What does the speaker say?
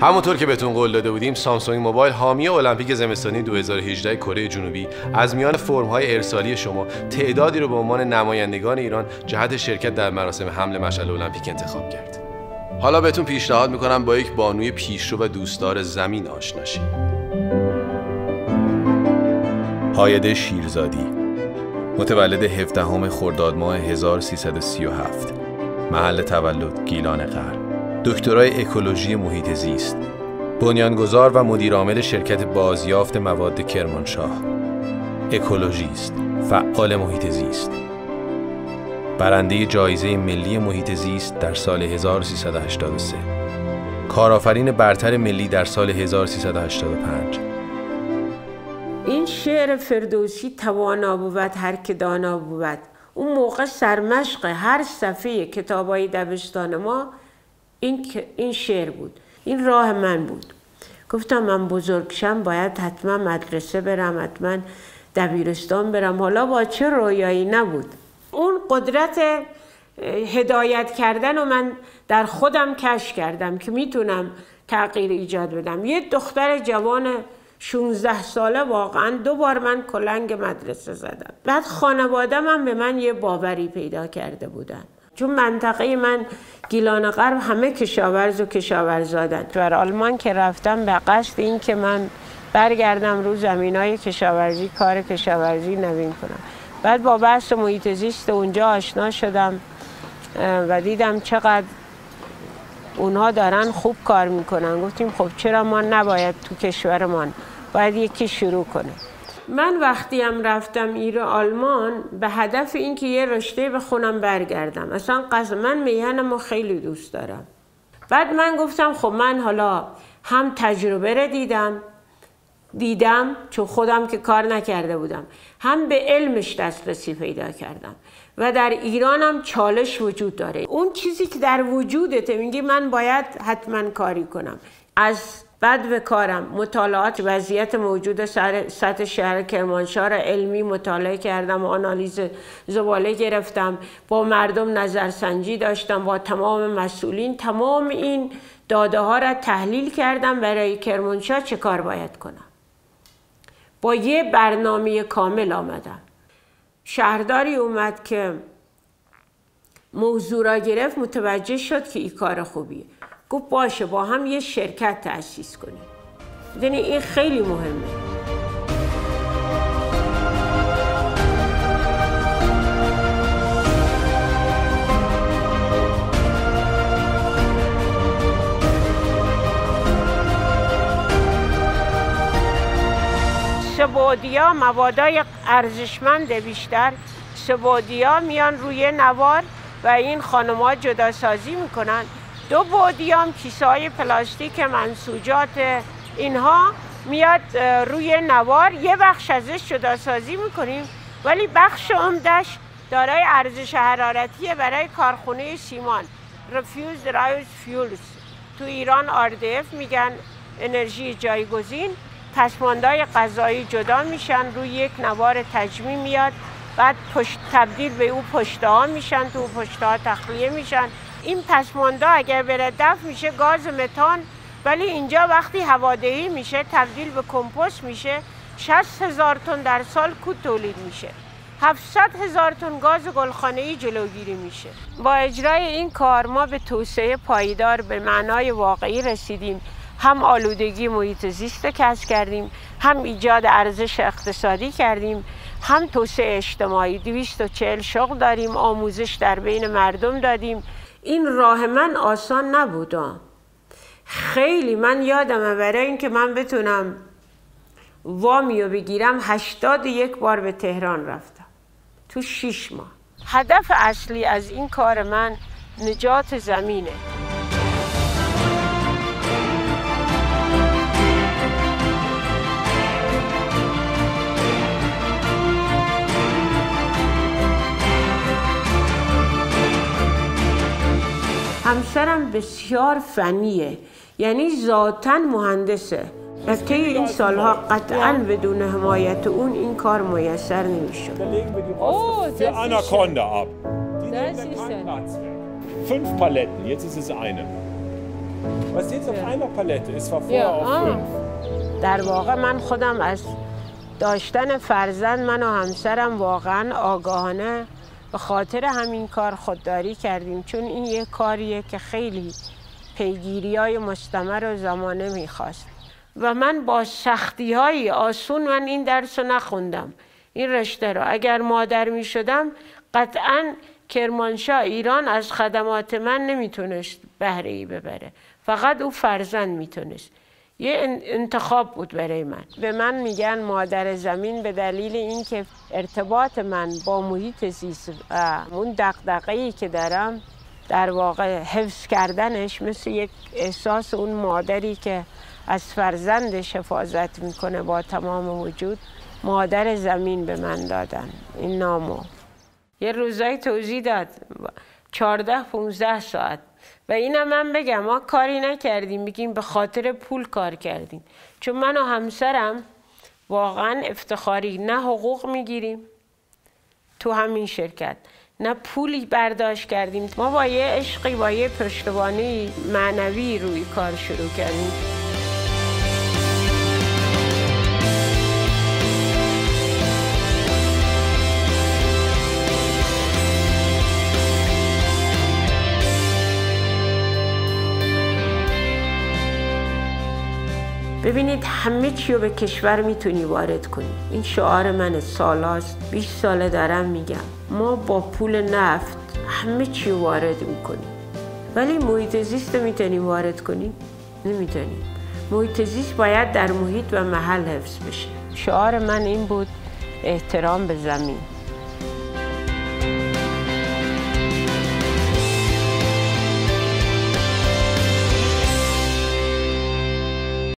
همونطور که بهتون قول داده بودیم سامسونگ موبایل حامی المپیک زمستانی 2018 کره جنوبی از میان فرم‌های ارسالی شما تعدادی رو به عنوان نمایندگان ایران جهت شرکت در مراسم حمل مشعل المپیک انتخاب کرد. حالا بهتون پیشنهاد می‌کنم با یک بانوی پیشرو و دوستدار زمین آشنا شید. هایده شیرزادی متولد 17 خرداد ماه 1337 محل تولد گیلان غرب دکترای اکولوژی محیط زیست بنیانگذار و مدیرعامل شرکت بازیافت مواد کرمانشاه. اکولوژیست فعال محیط زیست. برنده جایزه ملی محیط زیست در سال 1383 کارآفرین برتر ملی در سال 1385 این شعر فردوسی توانا بود هر که دانا بود. اون موقع سرمشق هر صفحه کتابای دبستان ما این, این شعر بود. این راه من بود. گفتم من بزرگشم باید حتما مدرسه برم حتما دبیرستان برم. حالا با چه رویایی نبود. اون قدرت هدایت کردن و من در خودم کش کردم که می‌تونم تغییر ایجاد بدم. یه دختر جوان 16 ساله واقعا دو بار من کلنگ مدرسه زدم. بعد خانواده من به من یه باوری پیدا کرده بودن. چون منطقه من گیلان غرب همه کشاورز و کشاورزادن. در آلمان که رفتم به قصد این که من برگردم رو زمین های کشاورزی کار کشاورزی نوین کنم. بعد با بحث محیط زیست اونجا آشنا شدم و دیدم چقدر اونها دارن خوب کار می‌کنن. گفتیم خب چرا ما نباید تو کشورمان؟ باید یکی شروع کنه. من وقتی هم رفتم ایران آلمان به هدف اینکه یه رشته بخونم برگردم. اصلا قصد من میهنم خیلی دوست دارم. بعد من گفتم خب من حالا هم تجربه رو دیدم دیدم چون خودم که کار نکرده بودم. هم به علمش دسترسی پیدا کردم. و در ایرانم چالش وجود داره. اون چیزی که در وجودته میگی من باید حتما کاری کنم. از بعد به کارم. مطالعات وضعیت موجود سر سطح شهر کرمانشاه را علمی مطالعه کردم و آنالیز زباله گرفتم. با مردم نظرسنجی داشتم. با تمام مسئولین تمام این داده ها را تحلیل کردم. برای کرمانشاه چه کار باید کنم؟ با یه برنامه کامل آمدم. شهرداری اومد که موضوع را گرفت. متوجه شد که این کار خوبیه. گفت باشه با هم یه شرکت تأسیس کنیم. یعنی این خیلی مهمه. سه بعدیا موادای ارزشمند بیشتر. سه بعدیا میان روی نوار و این خانمها جدا سازی می‌کنن. دو بعدیام کیسه های پلاستیک منسوجات. اینها میاد روی نوار. یه بخش ازش جدا سازی می‌کنیم ولی بخش عمدش دارای ارزش حرارتی برای کارخونه سیمان. refuse derived fuels تو ایران RDF میگن انرژی جایگزین. پسماندهای غذایی جدا میشن روی یک نوار تجمی میاد. بعد تبدیل به او پشته ها میشن تو پشته ها تخلیه میشن. این پسماندا اگر بره دفع میشه گاز متان ولی اینجا وقتی هوادهی میشه تبدیل به کمپوست میشه 60 هزار تن در سال کود تولید میشه. 700 هزار تن گاز گلخانه‌ای جلوگیری میشه. با اجرای این کار ما به توسعه پایدار به معنای واقعی رسیدیم. هم آلودگی محیط زیست کسب کردیم هم ایجاد ارزش اقتصادی کردیم هم توسعه اجتماعی. 240 شغل داریم آموزش در بین مردم دادیم. این راه من آسان نبود خیلی من یادمه برای اینکه من بتونم وامی رو بگیرم هشتاد یک بار به تهران رفتم. تو شیش ماه. هدف اصلی از این کار من نجات زمینه. همسرم بسیار فنیه یعنی ذاتا مهندسه و طی این سالها قطعا بدون حمایت اون این کار میسر نمی‌شد ab. Dann keinen Platz mehr. Fünf Paletten, jetzt ist es eine. Was jetzt auf einer Palette ist, war vorher auf fünf. در واقع من خودم از داشتن فرزند من و همسرم واقعا آگاهانه به خاطر همین کار خودداری کردیم چون این یه کاریه که خیلی پیگیری های مستمر و زمانه می‌خواست. و من با سختی های آسون من این درس رو نخوندم این رشته رو. اگر مادر می شدم قطعا کرمانشاه ایران از خدمات من نمی‌تونست بهره ببره. فقط او فرزند می‌تونست. یه انتخاب بود برای من. به من میگن مادر زمین به دلیل اینکه ارتباط من با محیط زیست و اون دقدقه که دارم در واقع حفظ کردنش مثل یک احساس اون مادری که از فرزندش حفاظت می‌کنه با تمام وجود مادر زمین به من دادن. این نامو. یه روزای توضیح داد. چارده 15 ساعت. و اینم من بگم ما کاری نکردیم. بگیم به خاطر پول کار کردیم. چون من و همسرم واقعا افتخاری نه حقوق می‌گیریم تو همین شرکت. نه پولی برداشت کردیم. ما با یه عشقی با یه پشتوانه معنوی روی کار شروع کردیم. ببینید همه چی رو به کشور می‌تونی وارد کنی. این شعار من سالاست. 20 ساله دارم میگم. ما با پول نفت همه چی رو وارد می‌کنیم. ولی محیط زیست می‌تونیم وارد کنیم نمی‌تونیم محیط زیست باید در محیط و محل حفظ بشه. شعار من این بود احترام به زمین.